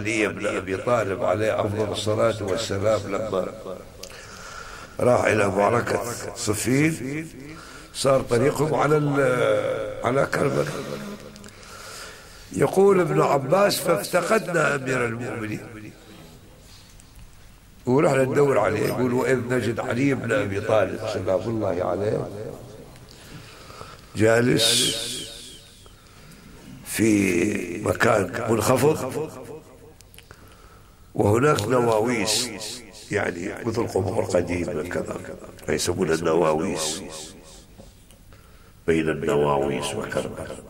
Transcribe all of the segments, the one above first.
علي بن أبي طالب عليه أفضل الصلاة والسلام لما راح إلى معركة صفين. صار طريقهم على على كربلاء. يقول ابن عباس فافتقدنا أمير المؤمنين. ورحنا ندور عليه يقول وإذ نجد علي بن أبي طالب سلام الله عليه. جالس في مكان منخفض. وهناك نواويس يعني مثل قبور قديمة كذا فيسمونها النواويس بين النواويس وكربلاء.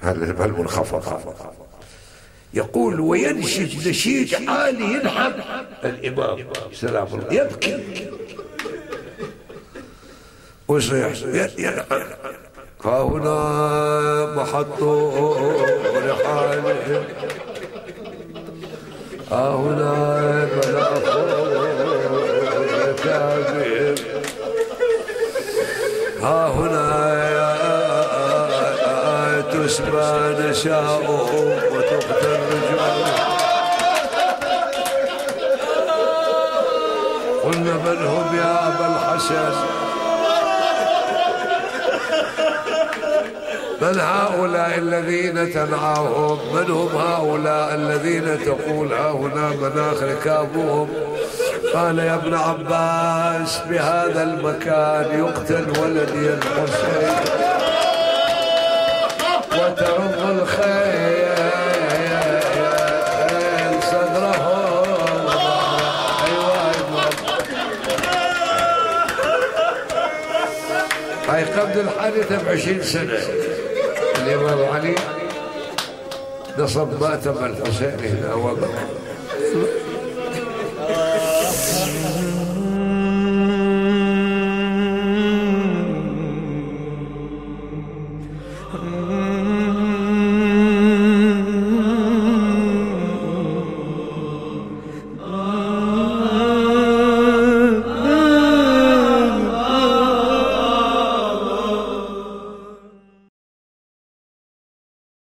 هذا المنخفض يقول وينشد نشيد عالي ينحب. الإمام سلام الله يبكي. ويصيح ينحب ها هنا هنا مناخ ركابهم ها هنا تسبى نساؤهم وتقتل رجالهم قلنا من هم يا أبا الحسن من هؤلاء الذين تنعاهم؟ من هم هؤلاء الذين تقول ها هنا مناخ ركابهم قال يا ابن عباس بهذا المكان يقتل ولدي الحسين وترض الخيل صدرهم. أيوه هاي قبل الحادثة بعشرين سنة. الإمام علي نصب مأتم الحسين هنا وبكى